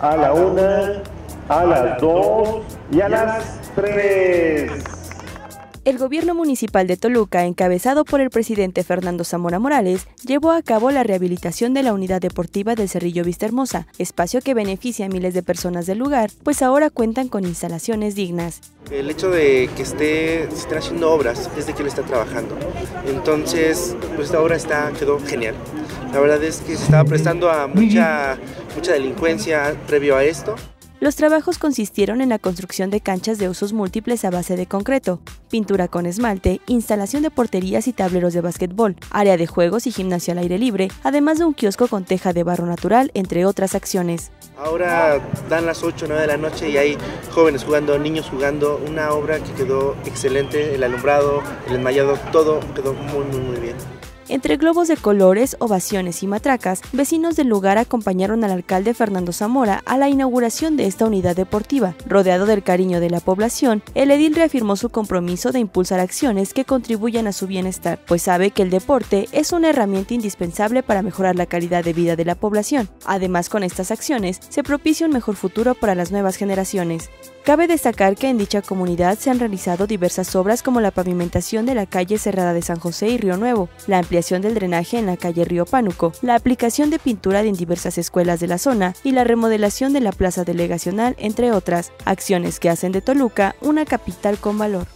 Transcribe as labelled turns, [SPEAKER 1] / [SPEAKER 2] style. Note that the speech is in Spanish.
[SPEAKER 1] a la una, a las dos y a las tres.
[SPEAKER 2] El gobierno municipal de Toluca, encabezado por el presidente Fernando Zamora Morales, llevó a cabo la rehabilitación de la unidad deportiva del Cerrillo Vista Hermosa, espacio que beneficia a miles de personas del lugar, pues ahora cuentan con instalaciones dignas.
[SPEAKER 3] El hecho de que esté, se estén haciendo obras es de que él está trabajando. Entonces, pues esta obra está, quedó genial. La verdad es que se estaba prestando a mucha, mucha delincuencia previo a esto.
[SPEAKER 2] Los trabajos consistieron en la construcción de canchas de usos múltiples a base de concreto, pintura con esmalte, instalación de porterías y tableros de básquetbol, área de juegos y gimnasio al aire libre, además de un kiosco con teja de barro natural, entre otras acciones.
[SPEAKER 3] Ahora dan las 8 o 9 de la noche y hay jóvenes jugando, niños jugando, una obra que quedó excelente, el alumbrado, el enmayado, todo quedó muy, muy, muy bien.
[SPEAKER 2] Entre globos de colores, ovaciones y matracas, vecinos del lugar acompañaron al alcalde Fernando Zamora a la inauguración de esta unidad deportiva. Rodeado del cariño de la población, el edil reafirmó su compromiso de impulsar acciones que contribuyan a su bienestar, pues sabe que el deporte es una herramienta indispensable para mejorar la calidad de vida de la población. Además, con estas acciones se propicia un mejor futuro para las nuevas generaciones. Cabe destacar que en dicha comunidad se han realizado diversas obras como la pavimentación de la calle Cerrada de San José y Río Nuevo, la ampliación del drenaje en la calle Río Pánuco, la aplicación de pintura en diversas escuelas de la zona y la remodelación de la plaza delegacional, entre otras, acciones que hacen de Toluca una capital con valor.